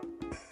Hello,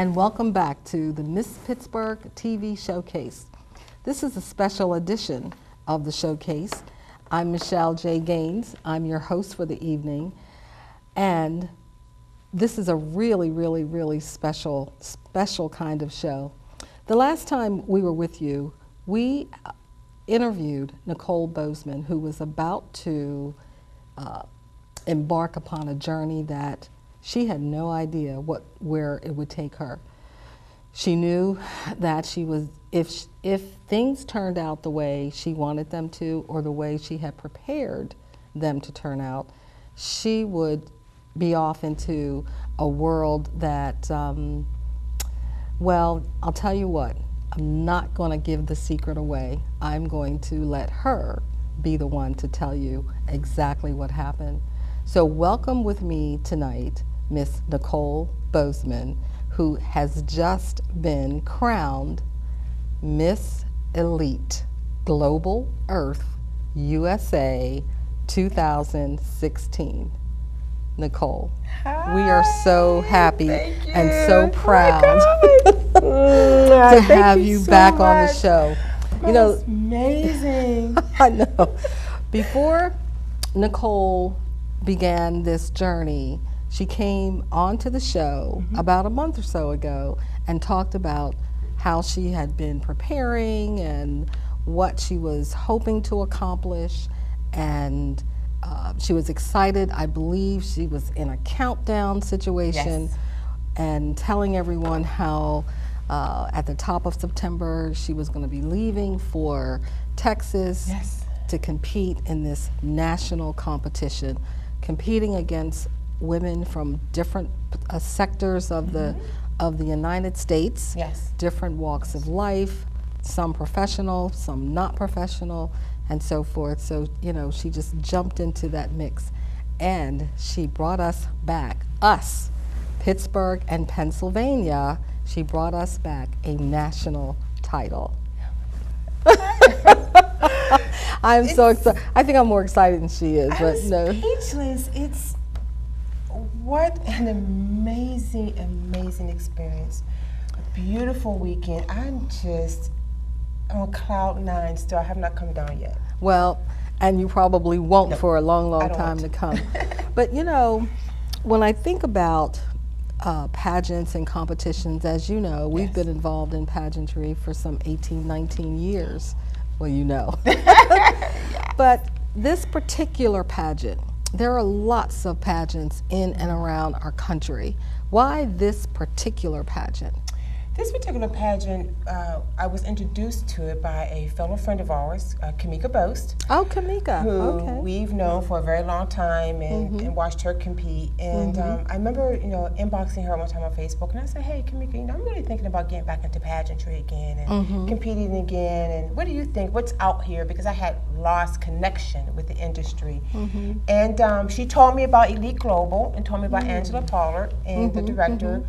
and welcome back to the Miss Pittsburgh TV Showcase. This is a special edition of the showcase. I'm Michele J. Gaines. I'm your host for the evening, and this is a really, really, really special, special kind of show. The last time we were with you, we interviewed Nicole Bozeman, who was about to uh, embark upon a journey that she had no idea what where it would take her. She knew that she was if if things turned out the way she wanted them to or the way she had prepared them to turn out, she would be off into a world that um, well, I'll tell you what. I'm not going to give the secret away. I'm going to let her be the one to tell you exactly what happened. So, welcome with me tonight Miss Nicole Bozeman, who has just been crowned Miss Elite Global Earth USA 2016. Nicole, Hi. we are so happy and so Oh proud mm, to have you, so back much. on the show. You know, amazing. I know. Before Nicole began this journey, she came onto the show mm-hmm. about a month or so ago and talked about how she had been preparing and what she was hoping to accomplish. And uh, she was excited. I believe she was in a countdown situation yes. and telling everyone how uh, at the top of September she was going to be leaving for Texas yes. to compete in this national competition, competing against women from different uh, sectors of mm -hmm. the mm-hmm. of the United States, yes. different walks of life, some professional, some not professional, and so forth. So, you know, she just jumped into that mix and she brought us back, us, Pittsburgh and Pennsylvania, she brought us back a national title. I'm it's, so excited. I think I'm more excited than she is, I but no. Speechless. It's what an amazing, amazing experience. A beautiful weekend. I'm just on cloud nine still. I have not come down yet. Well, and you probably won't no, for a long, long time to come. but you know, when I think about uh, pageants and competitions, as you know, we've yes. been involved in pageantry for some 18, 19 years. Well, you know. But this particular pageant, there are lots of pageants in and around our country. Why this particular pageant? This particular pageant, uh, I was introduced to it by a fellow friend of ours, uh, Kamika Boast, Oh, Kamika. who Okay. we've known for a very long time and, and watched her compete. And um, I remember, you know, inboxing her one time on Facebook, and I said, "Hey, Kamika, you know, I'm really thinking about getting back into pageantry again and competing again. And what do you think? What's out here? Because I had lost connection with the industry. And um, she told me about Elite Global and told me about Angela Pollard and the director.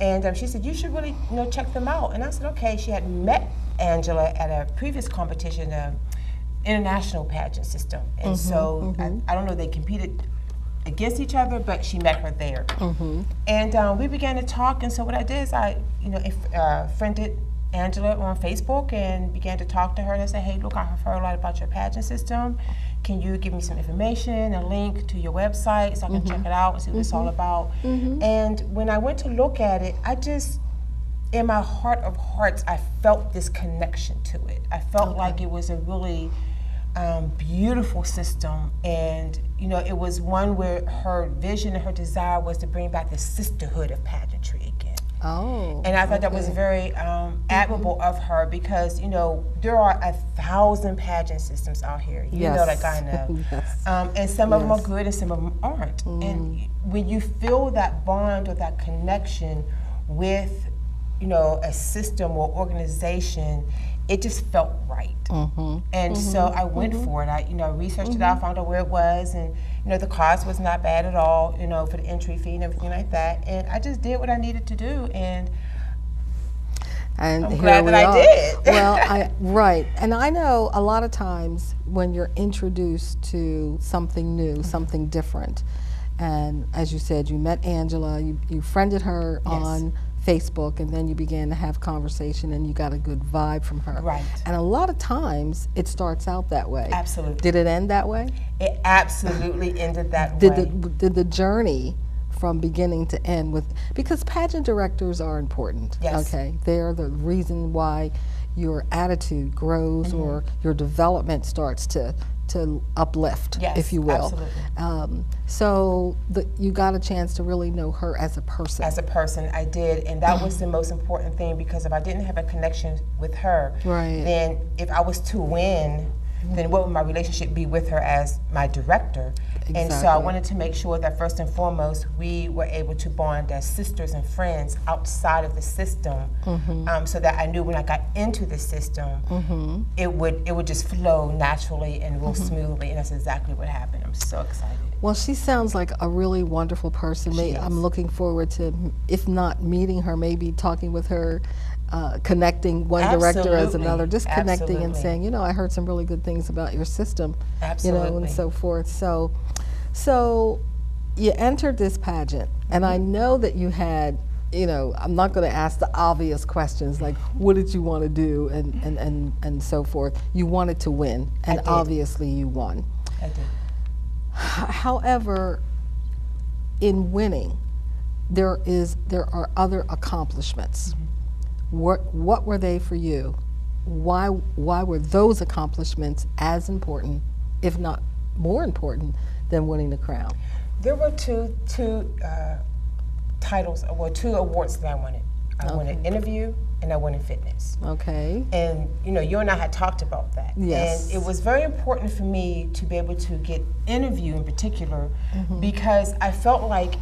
And um, she said, "You should really, you know, check them out." And I said, "Okay." She had met Angela at a previous competition. Um, international pageant system. And so I, I don't know, they competed against each other, but she met her there. And um, we began to talk. And so what I did is I, you know, if, uh, friended Angela on Facebook and began to talk to her. And I said, hey, look, I have heard a lot about your pageant system. Can you give me some information, a link to your website so I can check it out and see what it's all about? And when I went to look at it, I just, in my heart of hearts, I felt this connection to it. I felt like it was a really um, beautiful system, and you know, it was one where her vision and her desire was to bring back the sisterhood of pageantry again. Oh. And I thought that was very um, admirable of her because you know there are a thousand pageant systems out here. You know Yes. that I know. Yes. Um, and some of them are good and some of them aren't. And when you feel that bond or that connection with, you know, a system or organization, it just felt right. Mm-hmm. And so mm-hmm. I went mm-hmm. for it. I, you know, researched it out, found out where it was, and you know, the cost was not bad at all. You know, for the entry fee and everything like that. And I just did what I needed to do, and And I'm here glad we that I are. did. well, I, right. And I know a lot of times when you're introduced to something new, something different, and as you said, you met Angela, you, you friended her Yes. on Facebook, and then you began to have conversation, and you got a good vibe from her. Right. And a lot of times it starts out that way. Absolutely. Did it end that way? it absolutely ended that Did way. the did the journey from beginning to end with because pageant directors are important. Yes. Okay, they're the reason why your attitude grows Mm-hmm. or your development starts to to uplift, Yes, if you will. absolutely. Um, so the, you got a chance to really know her as a person. as a person, I did, and that was the most important thing because if I didn't have a connection with her, Right. then if I was to win, then what would my relationship be with her as my director? And so I wanted to make sure that first and foremost, we were able to bond as sisters and friends outside of the system, Mm-hmm. um, so that I knew when I got into the system, it would it would just flow naturally and real Mm-hmm. smoothly, and that's exactly what happened. I'm so excited. Well, she sounds like a really wonderful person. May, I'm looking forward to, if not meeting her, maybe talking with her, uh, connecting one director as another, just connecting and saying, you know, I heard some really good things about your system, you know, and so forth. So, so you entered this pageant, and Mm-hmm. I know that you had. You know, I'm not going to ask the obvious questions like, what did you want to do, and, and, and, and so forth. You wanted to win, and obviously you won. I did. However, in winning, there is there are other accomplishments. What what were they for you? Why why were those accomplishments as important, if not more important, than winning the crown? There were two two uh, titles, well, two awards that I wanted. I wanted interview and I wanted fitness. Okay. And you know, you and I had talked about that. Yes. And it was very important for me to be able to get interview in particular because I felt like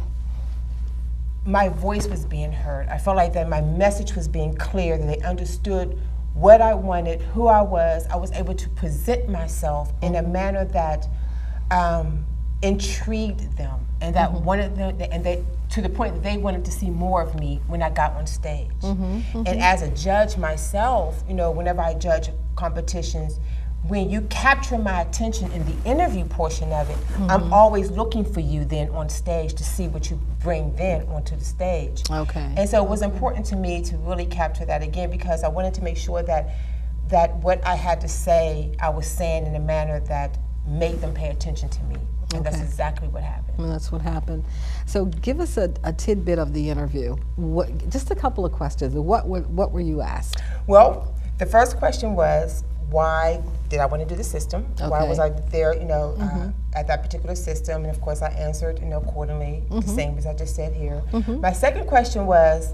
my voice was being heard. I felt like that my message was being clear, that they understood what I wanted, who I was. I was able to present myself in a manner that um, intrigued them and that mm-hmm. wanted them, and they to the point that they wanted to see more of me when I got on stage. Mm-hmm. And mm-hmm. as a judge myself, you know, whenever I judge competitions, when you capture my attention in the interview portion of it, I'm mm-hmm. always looking for you then on stage to see what you bring then onto the stage. Okay. And so it was important to me to really capture that again because I wanted to make sure that that what I had to say, I was saying in a manner that made them pay attention to me. And that's exactly what happened. And that's what happened. So give us a, a tidbit of the interview. What, just a couple of questions. What were, what were you asked? Well, the first question was why did I want to do the system? Why was I there, you know, uh, mm-hmm. at that particular system? And of course, I answered, you know, accordingly, the mm-hmm. same as I just said here. Mm-hmm. My second question was,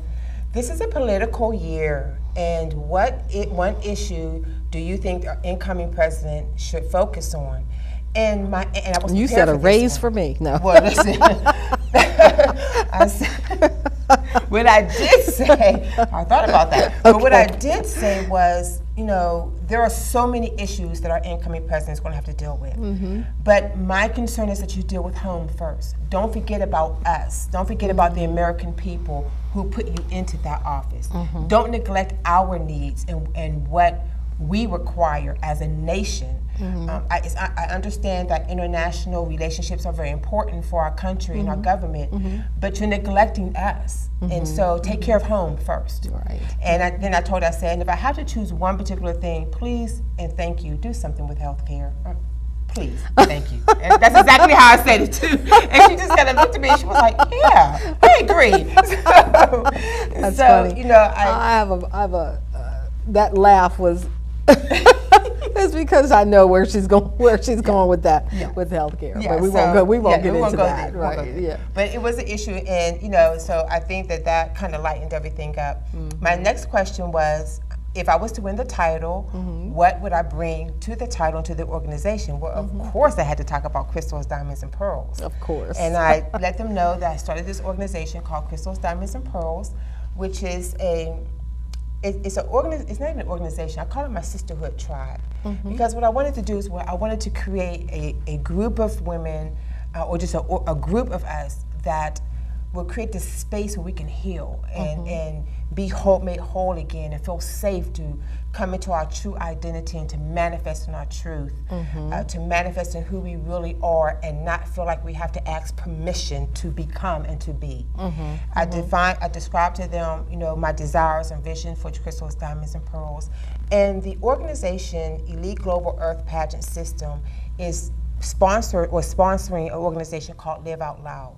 This is a political year, and what it, one issue do you think our incoming president should focus on? And my and I was You said a raise one. for me. No. Well, listen. I said, what I did say, I thought about that. But what I did say was, you know, there are so many issues that our incoming president is going to have to deal with. Mm-hmm. But my concern is that you deal with home first. Don't forget about us. Don't forget about the American people who put you into that office. Mm-hmm. Don't neglect our needs and, and what we require as a nation. Mm-hmm. Um, I, I, understand that international relationships are very important for our country and our mm-hmm. government, mm-hmm. but you're neglecting us. And so take care of home first. Right. And I, then I told her, I said, if I have to choose one particular thing, please and thank you, do something with health care. Uh, please, thank you. And that's exactly how I said it too. And she just kind of looked at me and she was like, yeah, I agree. So, That's so, funny. you know, I, I have a, I have a, uh, that laugh was, it's because I know where she's going, where she's going with that, Yeah. with healthcare. Yeah, But we so- won't go, we won't yeah, get we won't into go that, there, we won't go right, there. yeah. But it was an issue, and you know, so I think that that kind of lightened everything up. Mm-hmm. My next question was, if I was to win the title, Mm-hmm. what would I bring to the title to the organization? Well, of course, I had to talk about crystals, diamonds, and pearls. Mm-hmm. Of course. And I let them know that I started this organization called Crystals, Diamonds, and Pearls, which is a it, it's an organi- It's not even an organization. I call it my sisterhood tribe Mm-hmm. because what I wanted to do is what I wanted to create a, a group of women, uh, or just a, a group of us that will create this space where we can heal and Mm-hmm. and be whole, made whole again, and feel safe to come into our true identity and to manifest in our truth, Mm-hmm. uh, to manifest in who we really are, and not feel like we have to ask permission to become and to be. Mm-hmm. I define, I describe to them, you know, my desires and vision for crystals, diamonds, and pearls. And the organization, Elite Global Earth Pageant System, is sponsored or sponsoring an organization called Live Out Loud.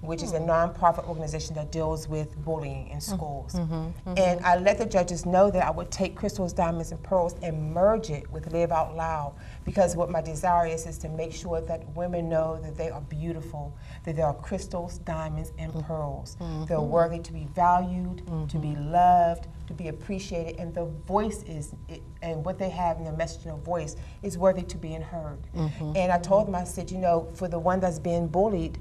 Which is a hmm. nonprofit organization that deals with bullying in hmm. schools. Hmm. And I let the judges know that I would take crystals, diamonds, and pearls and merge it with Live Out Loud because what my desire is is to make sure that women know that they are beautiful, that they are crystals, diamonds, and pearls. They're worthy to be valued, to be loved, to be appreciated, and the voice is, it, and what they have in their messaging of voice is worthy to being heard. Mm-hmm. And I told them, I said, you know, for the one that's being bullied,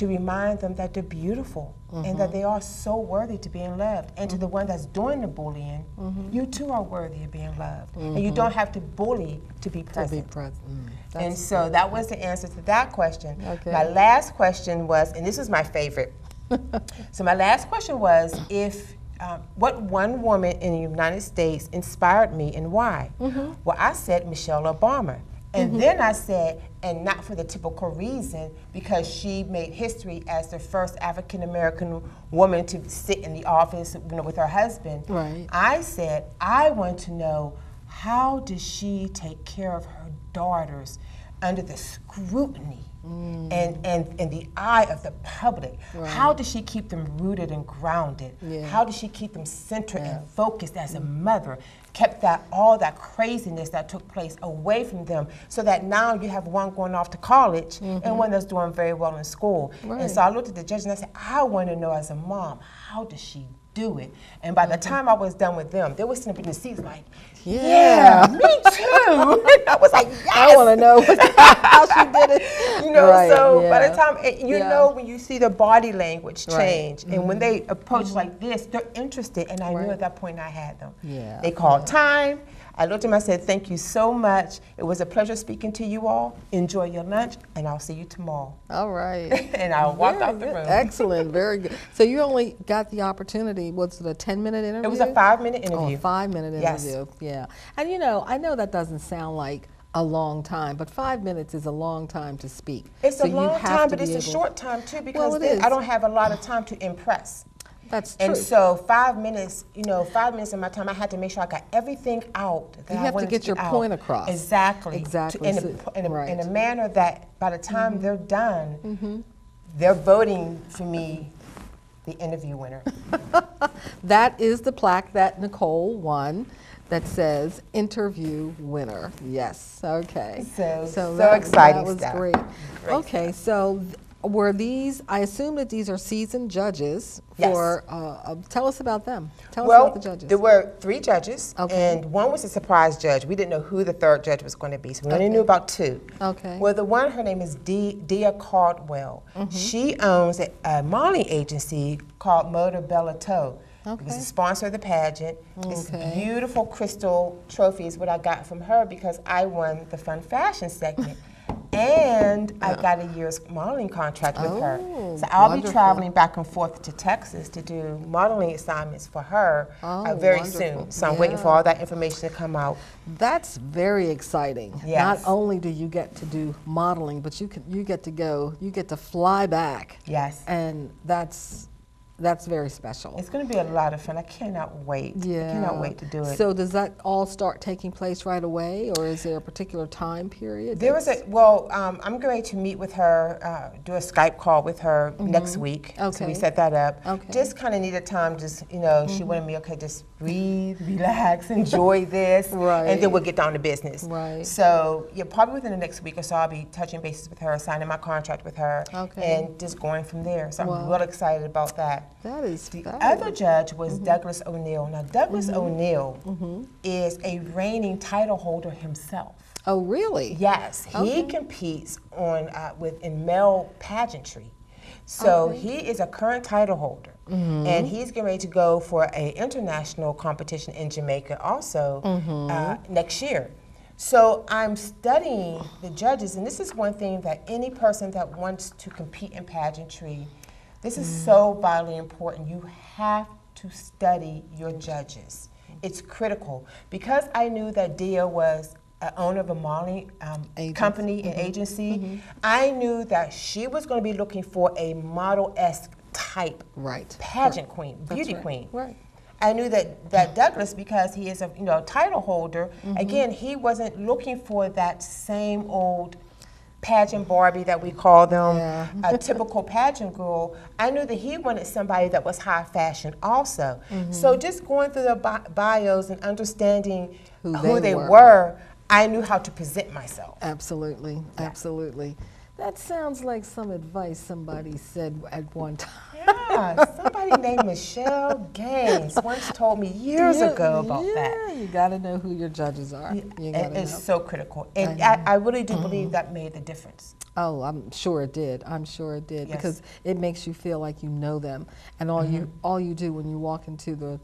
to remind them that they're beautiful and that they are so worthy to being loved. And to the one that's doing the bullying, you too are worthy of being loved. And you don't have to bully to be present. To be present. Mm, And so that was the answer to that question. Okay. My last question was, and this is my favorite. so my last question was, if um, what one woman in the United States inspired me and why? Mm-hmm. Well, I said Michelle Obama. And mm-hmm. then I said, and not for the typical reason, because she made history as the first African American woman to sit in the office you know, with her husband. Right. I said, I want to know how does she take care of her daughters under the scrutiny Mm. and, and, and the eye of the public? How does she keep them rooted and grounded? Yeah. How does she keep them centered and focused as a mother? Kept that all that craziness that took place away from them, so that now you have one going off to college and one that's doing very well in school. Mm-hmm. Right. And so I looked at the judge and I said, I want to know as a mom, how does she do it? And by the time I was done with them, they were sitting up in the seats like, Yeah. yeah, me too. I was like, yes. I want to know how she did it. You know, Right, so by the time eh, you Yeah. know when you see the body language Right. Mm-hmm. change, and when they approach like this, they're interested, and I knew at that point I had them. Yeah, They called time. I looked at them. I said, "Thank you so much. It was a pleasure speaking to you all. Enjoy your lunch, and I'll see you tomorrow." All right. and I walked Very out the good. room. Excellent, very good. So you only got the opportunity, was it a 10 minute interview? It was a five-minute Oh, interview. a five minute Yes. interview, yeah. And you know, I know that doesn't sound like a long time, but five minutes is a long time to speak. It's So a long time, but it's a short time too because then. I don't have a lot of time to impress. That's true. And so five minutes, you know, five minutes of my time, I had to make sure I got everything out that You I have to get your out. point across. Exactly. To- Exactly. in, a, in, a, right. Mm-hmm. a manner that by the time they're done, they're voting for me the interview winner. That is the plaque that Nicole won that says interview winner. Yes, okay. So- so that, exciting That was stuff. great. Great okay, so th- were these? I assume that these are seasoned judges. Yes. For uh, uh, tell us about them. Tell us about the judges. there were three judges, Okay. and one was a surprise judge. We didn't know who the third judge was going to be, so we only knew about two. Okay. Well, the one, her name is Dee, Dia Caldwell. Mm-hmm. She owns a, a modeling agency called Motor Bella Toe. It was Okay. the sponsor of the pageant. Okay. This beautiful crystal trophy is what I got from her because I won the fun fashion segment. And I got a year's modeling contract with Oh, her. So I'll wonderful. be traveling back and forth to Texas to do modeling assignments for her uh, Oh, very wonderful. soon. So I'm waiting for all that information to come out. That's very exciting. Yes. Not only do you get to do modeling, but you can you get to go, you get to fly back, Yes. and that's that's very special. It's going to be a lot of fun. I cannot wait. yeah. I cannot wait to do it. So does that all start taking place right away, or is there a particular time period? There was a well. Um, I'm going to meet with her, uh, do a Skype call with her next week. So Okay. we set that up. Okay. Just kind of needed time. Just you know, she wanted me okay, just breathe, relax, enjoy this, Right. and then we'll get down to business. Right. So yeah, probably within the next week or so, I'll be touching bases with her, signing my contract with her, Okay. and just going from there. So I'm real excited about that. That is The other judge was Mm-hmm. Douglas O'Neill. Now, Douglas O'Neill is a reigning title holder himself. Oh, really? Yes, he competes on uh, with in male pageantry. So Okay. Mm-hmm. he is a current title holder, and he's getting ready to go for a international competition in Jamaica also Mm-hmm. uh, next year. So I'm studying the judges, and this is one thing that any person that wants to compete in pageantry, this is Mm. so vitally important. You have to study your judges. It's critical because I knew that Dia was an owner of a modeling um, company and agency. I knew that she was going to be looking for a model-esque type Right. pageant queen, That's beauty right. queen. Right. I knew that, that Douglas, because he is a you know title holder, Mm-hmm. again he wasn't looking for that same old pageant Barbie that we call them, Yeah. a typical pageant girl. I knew that he wanted somebody that was high fashion also. Mm-hmm. So just going through their bi- bios and understanding Who who, they they, were. were. I knew how to present myself. Absolutely. Absolutely. That sounds like some advice somebody said at one time. Yeah, somebody named Michele Gaines once told me years Yeah, ago about yeah, that. You got to know who your judges are. It's know. so critical. And I I, I really do Mm-hmm. believe that made the difference. Oh, I'm sure it did. I'm sure it did Yes. because it makes you feel like you know them, and all you Mm-hmm. all you do when you walk into the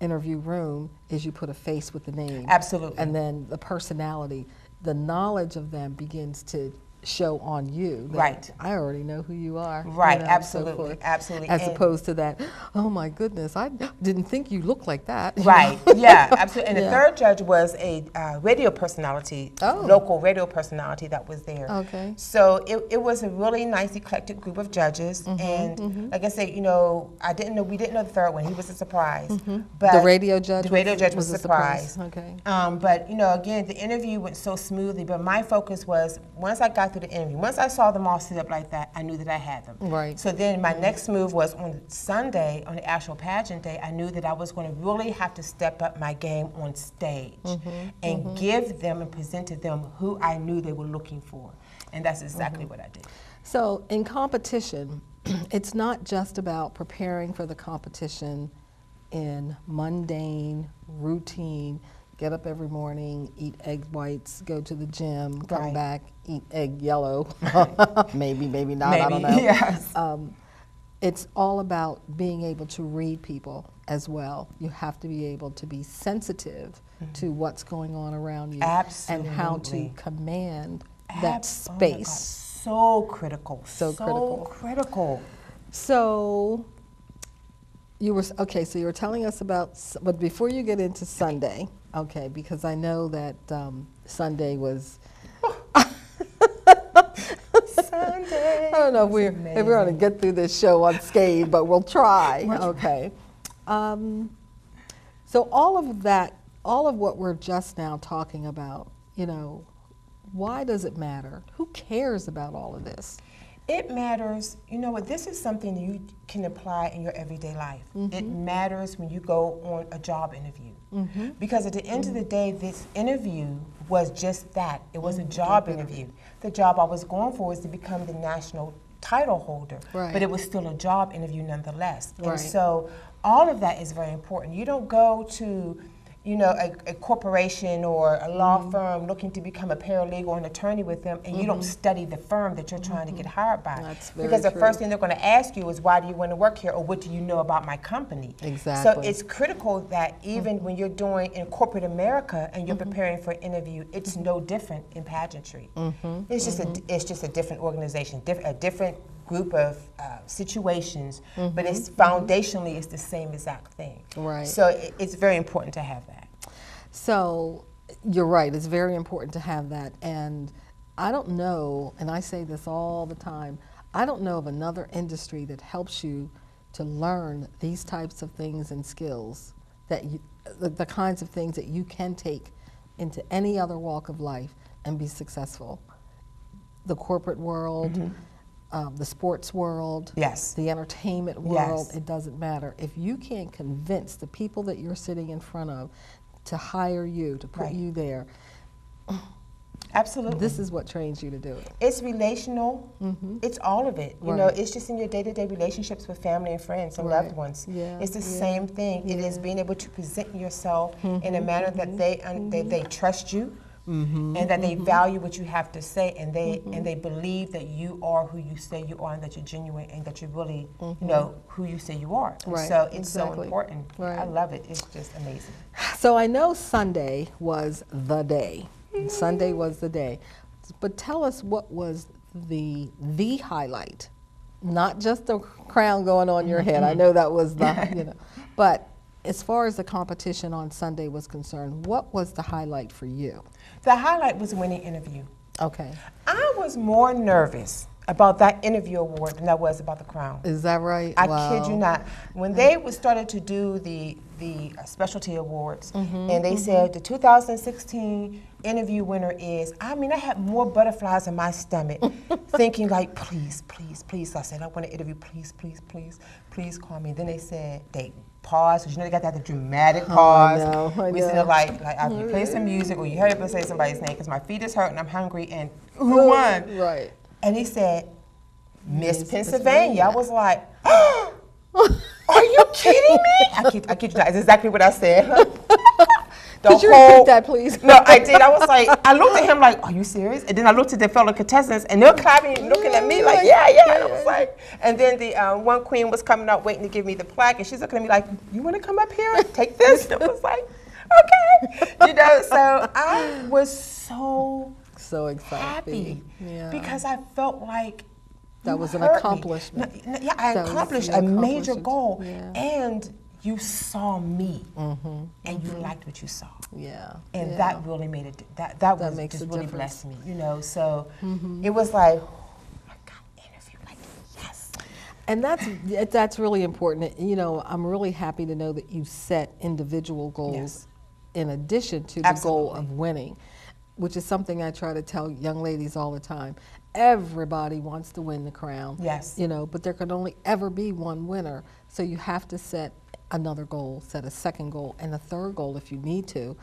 interview room is you put a face with the name, Absolutely. and then the personality, the knowledge of them begins to show on you. Right. I already know who you are. you Right, know, and so absolutely, absolutely. As And- opposed to that, oh my goodness, I didn't think you looked like that. Right, yeah, absolutely. And the third judge was a uh, radio personality, Oh. local radio personality that was there. Okay. So it, it was a really nice, eclectic group of judges. Mm-hmm, and like I said, you know, I didn't know, we didn't know the third one. He was a surprise. But Mm-hmm. The radio judge. The radio was- judge was, a a surprise. Okay. Um, but you know, again, the interview went so smoothly. But my focus was once I got through the interview, once I saw them all sit up like that, I knew that I had them. Right. So then my next move was on Sunday, on the actual pageant day. I knew that I was going to really have to step up my game on stage mm-hmm, and mm-hmm. give them and present to them who I knew they were looking for, and that's exactly mm-hmm. what I did. So in competition, it's not just about preparing for the competition in mundane, routine, get up every morning, eat egg whites, go to the gym, come Right. back, eat egg yellow. maybe, maybe not, I don't know. Yes. Um, it's all about being able to read people as well. You have to be able to be sensitive to what's going on around you and how to Absolutely. command that Abs- oh space. so critical. So critical. critical. So you were okay. So you were telling us about, but before you get into Sunday, okay, because I know that um, Sunday was. Sunday. I don't know if we're if we're going to get through this show unscathed, but we'll try. Okay. Um, so all of that, all of what we're just now talking about, you know, why does it matter? Who cares about all of this? It matters, you know what, this is something you can apply in your everyday life. It matters when you go on a job interview. Mm-hmm. Because at the end of the day, this interview was just that. It was a mm-hmm. job interview. The job I was going for was to become the national title holder, Right. but it was still a job interview nonetheless. Right. And so all of that is very important. You don't go to you know, a, a corporation or a law Mm-hmm. firm looking to become a paralegal or an attorney with them, and you don't study the firm that you're trying to get hired by. Mm-hmm. That's very because the true. first thing they're going to ask you is, why do you want to work here, or what do you know about my company? So Exactly. Mm-hmm. it's critical that even when you're doing in corporate America and you're preparing for an interview, it's no different in pageantry. Mm-hmm. It's just a it's just a different organization, diff- a different group of uh, situations, but it's foundationally it's the same exact thing. Mm-hmm. Right. So it, it's very important to have that. So you're right, it's very important to have that. And I don't know, and I say this all the time, I don't know of another industry that helps you to learn these types of things and skills that you, the, the kinds of things that you can take into any other walk of life and be successful. The corporate world, um, the sports world, Yes. the entertainment world, Yes. it doesn't matter. If you can't convince the people that you're sitting in front of to hire you, to put Right. you there, Absolutely. this is what trains you to do it. It's relational. Mm-hmm. It's all of it. You know, it's just in your day-to-day relationships with family and friends and Right. loved ones. Yeah, It's the yeah, same thing. It is being able to present yourself in a mm-hmm, manner that mm-hmm, they un- they, they trust you. Mm-hmm. And that they mm-hmm. value what you have to say, and they mm-hmm. and they believe that you are who you say you are, and that you're genuine, and that you're really, you know, who you say you are. Right, So it's so exactly. important. I love it. It's just amazing. So I know Sunday was the day. Sunday was the day. But tell us what was the the highlight. Not just the crown going on your head. I know that was the, you know. But as far as the competition on Sunday was concerned, what was the highlight for you? The highlight was winning interview. Okay. I was more nervous about that interview award than I was about the crown. Is that right? I Wow. kid you not. When they started to do the the uh, specialty awards, Mm-hmm, and they said the 2016 interview winner is, I mean, I had more butterflies in my stomach, thinking like, please, please, please. I said, I want to interview, please, please, please, please call me. Then they said they paused, 'cause you know they got that dramatic Oh, pause. know, I we said like, like I play some music, or you heard me say somebody's name, because my feet is hurting, I'm hungry, and who won? Right. And he said, Miss Miss Pennsylvania. I was like, Are you kidding me? I kid, I kid you not. It's exactly what I said. The Could you repeat that, please? No, I did. I was like, I looked at him like, Are you serious? And then I looked at the fellow contestants, and they're clapping, looking at me like, Yeah, yeah. And I was like, and then the uh, one queen was coming up, waiting to give me the plaque, and she's looking at me like, You want to come up here and take this? And I was like, Okay, you know. So I was so So excited. happy Yeah. because I felt like That was an accomplishment. No, no, yeah, I That accomplished a major goal, Yeah. and you saw me, Mm-hmm. and you liked what you saw, yeah. and yeah. that really made it. That that, That was makes just really difference. Mm-hmm. blessed me, you know. So it was like, I got like yes. And that's that's really important. You know, I'm really happy to know that you set individual goals Yes. in addition to the goal of winning, which is something I try to tell young ladies all the time. Everybody wants to win the crown. Yes. You know, but there can only ever be one winner. So you have to set another goal, set a second goal, and a third goal if you need to.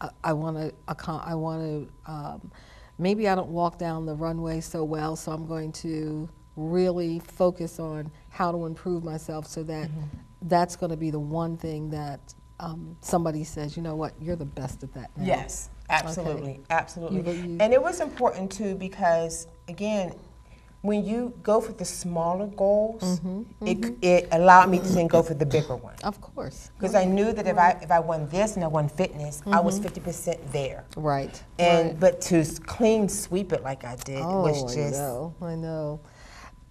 I- I want to. I want to. Um, maybe I don't walk down the runway so well, so I'm going to really focus on how to improve myself so that that's going to be the one thing that um, somebody says, you know what, you're the best at that now. Yes, absolutely, absolutely. You- you- and it was important too because again, when you go for the smaller goals, Mm-hmm, It, it allowed me to then go for the bigger one. Of course. Because I knew that if I if I won this and I won fitness, I Mm-hmm. was fifty percent there. Right. And right. but to clean sweep it like I did oh, was just I know, I know.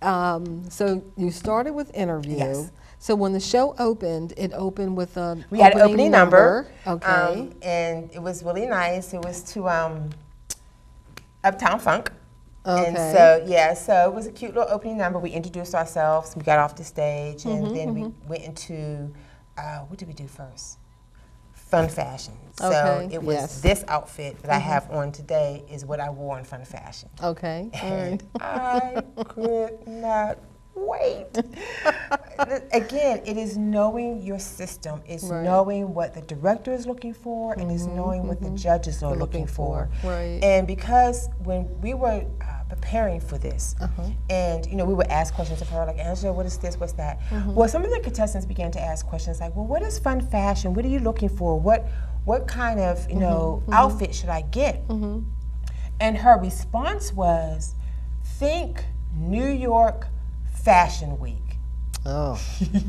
Um, so you started with interview. Yes. So when the show opened, it opened with a we had an opening number. Okay. um, and it was really nice. It was to um, Uptown Funk. And so yeah, so it was a cute little opening number. We introduced ourselves. We got off the stage, and Mm-hmm, then we went into uh, what did we do first? Fun fashion. So it was yes. Mm-hmm. this outfit that I have on today is what I wore in Fun Fashion. okay. And I could not wait. Again, it is knowing your system, it's Right. knowing what the director is looking for, and it's knowing what the judges are looking, looking for. for, right. And because when we were uh, preparing for this. Uh-huh. And you know, we would ask questions of her, like Angela, what is this? What's that? Mm-hmm. Well, some of the contestants began to ask questions like, well, what is fun fashion? What are you looking for? What what kind of Mm-hmm. you know outfit should I get? And her response was, think New York Fashion Week. Oh.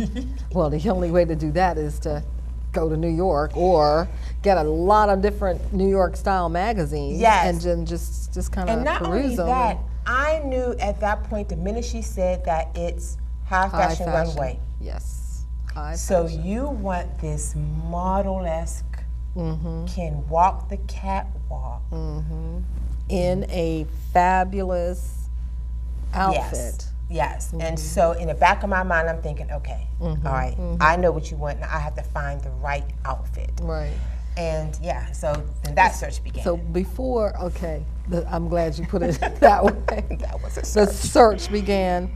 well, the only way to do that is to go to New York or get a lot of different New York style magazines Yes. and then just just kind And of not peruse only them. that, I knew at that point the minute she said that it's high High fashion, runway. Yes. High So fashion. you want this model esque, Mm-hmm. can walk the catwalk. in a fabulous outfit. Yes. Yes. And mm-hmm. so in the back of my mind, I'm thinking, okay, mm-hmm. all right, mm-hmm. I know what you want. Now I have to find the right outfit. Right. And yeah, so then that search began. So before, okay, the, I'm glad you put it that way. that was a search. The search. began.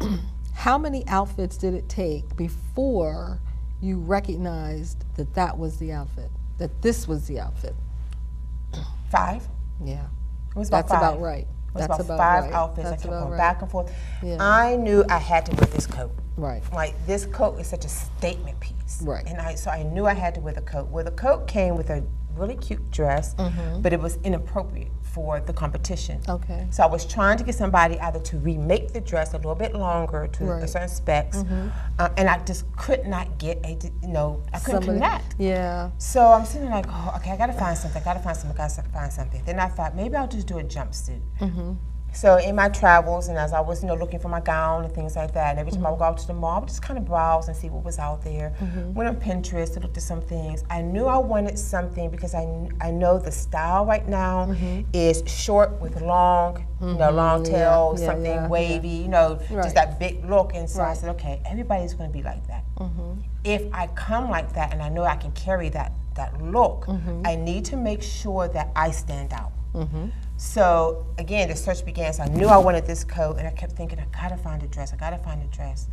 How many outfits did it take before you recognized that that was the outfit? That this was the outfit? Five. Yeah. It was about That's about right. It was That's about, five right. outfits. That's I kept going right. back and forth. Yeah. I knew I had to wear this coat. Right. Like this coat is such a statement piece. Right. And I so I knew I had to wear the coat. Well, the coat came with a really cute dress, Mm-hmm. but it was inappropriate for the competition. Okay. So I was trying to get somebody either to remake the dress a little bit longer to Right. Certain specs, uh, and I just could not get a, you know, I couldn't Somebody- connect. Yeah. So I'm sitting there like, oh, okay, I gotta find something. I gotta find something. I gotta find something. Then I thought maybe I'll just do a jumpsuit. Mm-hmm. So in my travels, and as I was, you know, looking for my gown and things like that, and every time I would go out to the mall, I would just kind of browse and see what was out there. Mm-hmm. Went on Pinterest and looked at some things. I knew I wanted something because I, I know the style right now mm-hmm. is short with long, you know, mm-hmm. long tail, Yeah, yeah, something yeah, yeah. wavy, you know, Right. just that big look. And so I said, okay, everybody's going to be like that. If I come like that and I know I can carry that that look, I need to make sure that I stand out. So again, the search began. So I knew I wanted this coat, and I kept thinking, I gotta find a dress. I gotta find a dress.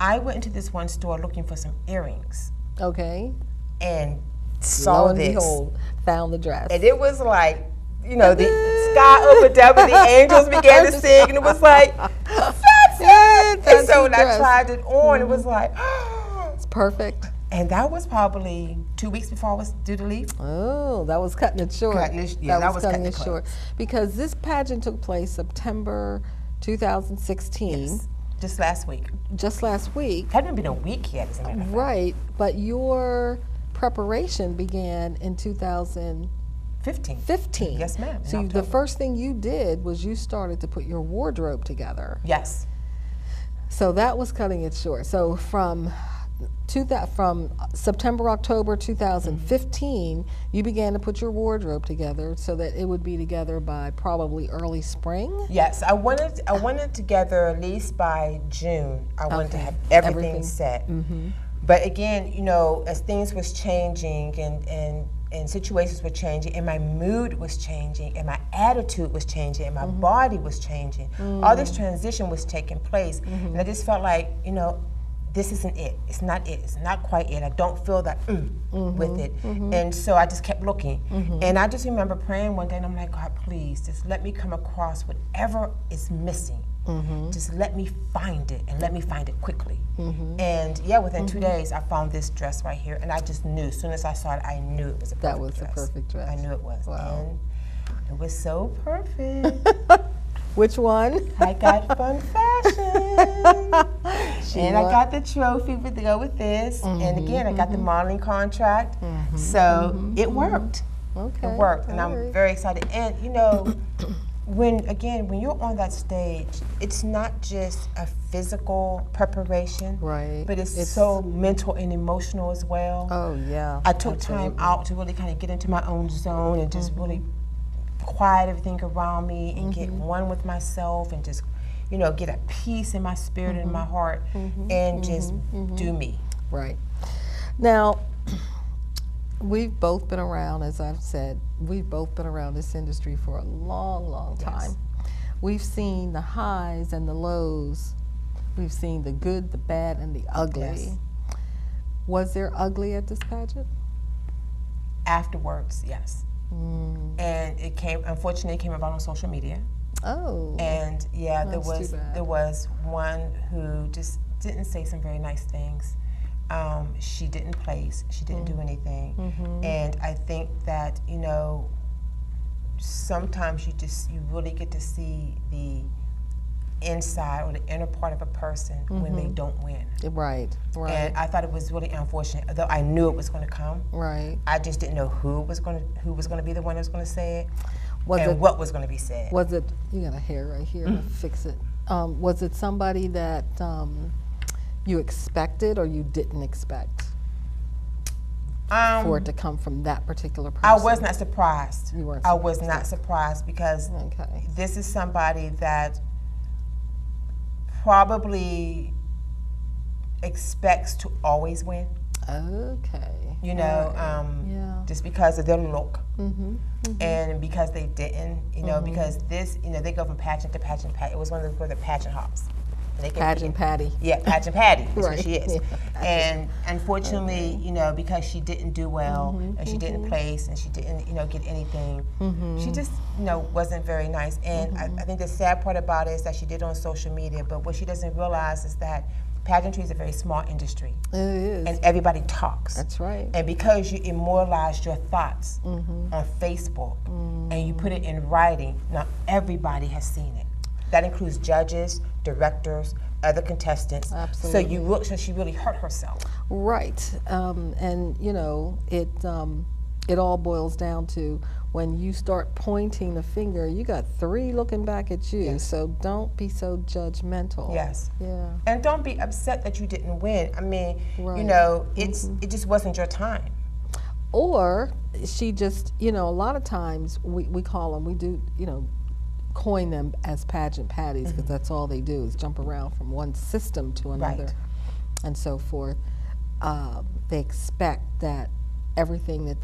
I went into this one store looking for some earrings Okay. and saw Lo and this, behold, found the dress. and it was like, you know, the sky opened up and the angels began to sing, and it was like, that's it. And so when I tried it on, it was mm-hmm. like, It's perfect. And that was probably two weeks before I was due to leave. Oh, that was cutting it short. Cutting it- yeah, that was cutting cutting it short. Because this pageant took place September 2016, Yes. Just last week. just last week. It Hadn't been a week yet, as a matter. Right, but your preparation began in 2015. 15. Yes, ma'am, So you- the first thing you did was you started to put your wardrobe together. Yes. So that was cutting it short. So from two thou- from September October 2015, mm-hmm. you began to put your wardrobe together so that it would be together by probably early spring. Yes, I wanted I wanted together at least by June. I wanted to have everything, Everything. set. Mm-hmm. But again, you know, as things was changing and and and situations were changing, and my mood was changing, and my attitude was changing, and my mm-hmm. body was changing. All this mm. transition was taking place, and I just felt like, you know, this isn't it. It's not it. It's not quite it. I don't feel that mm, mm-hmm. with it. Mm-hmm. And so I just kept looking. Mm-hmm. And I just remember praying one day, and I'm like, God, please, just let me come across whatever is missing. Just let me find it, and let me find it quickly. And yeah, within two days, I found this dress right here, and I just knew. As soon as I saw it, I knew it was a perfect That was the dress. perfect dress. I knew it was. Wow. And it was so perfect. Which one? I got fun fashion. She and I got the trophy with to go with this. And mm-hmm, again, I got the mm-hmm. modeling contract. Mm-hmm, so it worked. Okay. It worked. And all I'm very excited. And you know, when again, when you're on that stage, it's not just a physical preparation. Right. But it's, It's- so mental and emotional as well. Oh yeah. I took time out to really kind of get into my own zone and just really quiet everything around me and get mm-hmm. one with myself and just, you know, get a peace in my spirit and in my mm-hmm. heart mm-hmm. and just do me. Right. Now, we've both been around, as I've said, we've both been around this industry for a long, long time. Yes. We've seen the highs and the lows. We've seen the good, the bad, and the ugly. Yes. Was there ugly at this pageant? Afterwards, yes. And it came, unfortunately, it came about on social media. Oh. And yeah, there was there was one who just didn't say some very nice things. Um, she didn't place. She didn't Mm. do anything. Mm-hmm. And I think that you know, sometimes you just you really get to see the inside or the inner part of a person when they don't win. right. Right. And I thought it was really unfortunate. Although I knew it was going to come, right. I just didn't know who was going to who was going to be the one that was going to say it Was and it what was going to be said. Was it? You got a hair right here to fix it. Um, was it somebody that um, you expected or you didn't expect Um, for it to come from that particular person? I was not surprised. You weren't I was not surprised because Okay. this is somebody that probably expects to always win. Okay. You know, um, Yeah. just because of their look Mm-hmm. and because they didn't. You know, because this, you know, they go from pageant to pageant. Pa- it was one of the, the pageant hops. And they kept Pageant Patty. Yeah, pageant Patty. That's Right. what she is. Yeah, And unfortunately, you know, because she didn't do well mm-hmm, and she didn't mm-hmm. place and she didn't, you know, get anything, mm-hmm. she just, you know, wasn't very nice. And I, I think the sad part about it is that she did on social media. But what she doesn't realize is that pageantry is a very small industry, It is. and everybody talks. That's right. And because you immortalized your thoughts Mm-hmm. on Facebook and you put it in writing, now everybody has seen it. That includes judges, directors, other contestants. Absolutely. So you look, so she really hurt herself. Right, um, and you know it. Um, it all boils down to when you start pointing the finger. You got three looking back at you, so don't be so judgmental. Yes. Yeah. And don't be upset that you didn't win. I mean, you Right. Mm-hmm. know, it's it just wasn't your time. Or she just, you know, a lot of times we, we call them, we do, you know, coin them as pageant patties because that's all they do is jump around from one system to another Right. and so forth. Uh, they expect that everything that